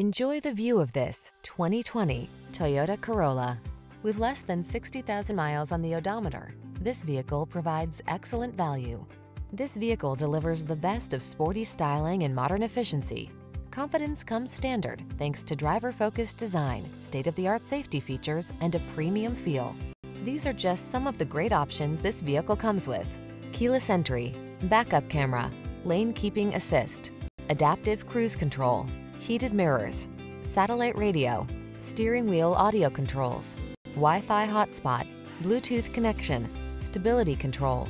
Enjoy the view of this 2020 Toyota Corolla. With less than 60,000 miles on the odometer, this vehicle provides excellent value. This vehicle delivers the best of sporty styling and modern efficiency. Confidence comes standard thanks to driver-focused design, state-of-the-art safety features, and a premium feel. These are just some of the great options this vehicle comes with. Keyless entry, backup camera, lane keeping assist, adaptive cruise control, heated mirrors, satellite radio, steering wheel audio controls, Wi-Fi hotspot, Bluetooth connection, stability control,